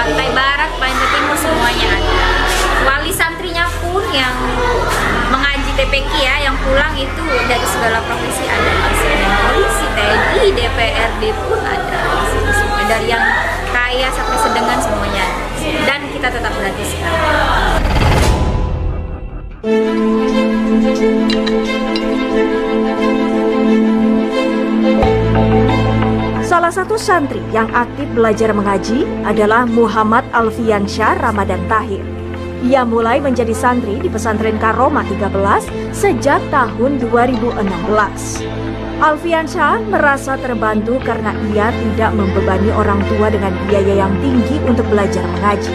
pantai barat, pantai timur semuanya ada. Wali santrinya pun yang mengaji TPK ya, yang pulang itu dari segala profesi ada masih polisi, TNI, DPRD pun ada di semua dari yang kaya sampai sedengan semuanya dan kita tetap gratis. Salah satu santri yang aktif belajar mengaji adalah Muhammad Alfiansyah Ramadan Tahir. Ia mulai menjadi santri di pesantren Karoma 13 sejak tahun 2016. Alfiansyah merasa terbantu karena ia tidak membebani orang tua dengan biaya yang tinggi untuk belajar mengaji.